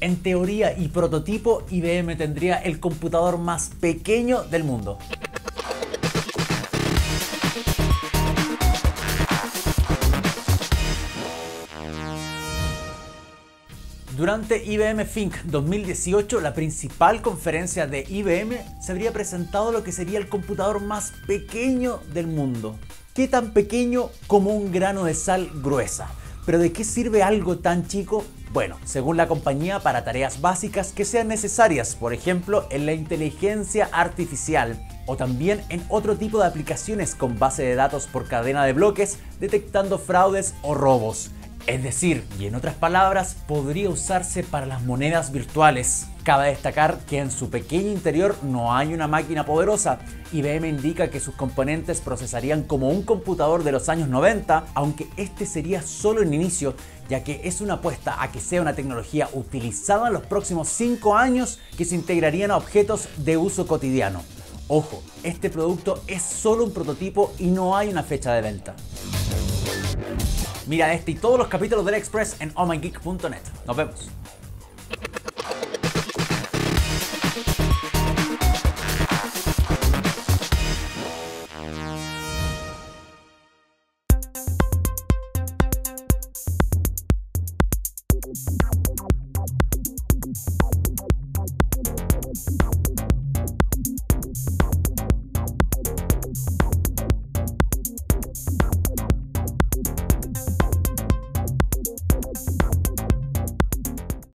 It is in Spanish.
En teoría y prototipo, IBM tendría el computador más pequeño del mundo. Durante IBM Think 2018, la principal conferencia de IBM, se habría presentado lo que sería el computador más pequeño del mundo. ¿Qué tan pequeño como un grano de sal gruesa? ¿Pero de qué sirve algo tan chico? Bueno, según la compañía, para tareas básicas que sean necesarias, por ejemplo, en la inteligencia artificial o también en otro tipo de aplicaciones con base de datos por cadena de bloques, detectando fraudes o robos. Es decir, y en otras palabras, podría usarse para las monedas virtuales. Cabe destacar que en su pequeño interior no hay una máquina poderosa. IBM indica que sus componentes procesarían como un computador de los años 90, aunque este sería solo el inicio, ya que es una apuesta a que sea una tecnología utilizada en los próximos 5 años que se integrarían a objetos de uso cotidiano. Ojo, este producto es solo un prototipo y no hay una fecha de venta. Mira este y todos los capítulos del Express en ohmygeek.net. Nos vemos.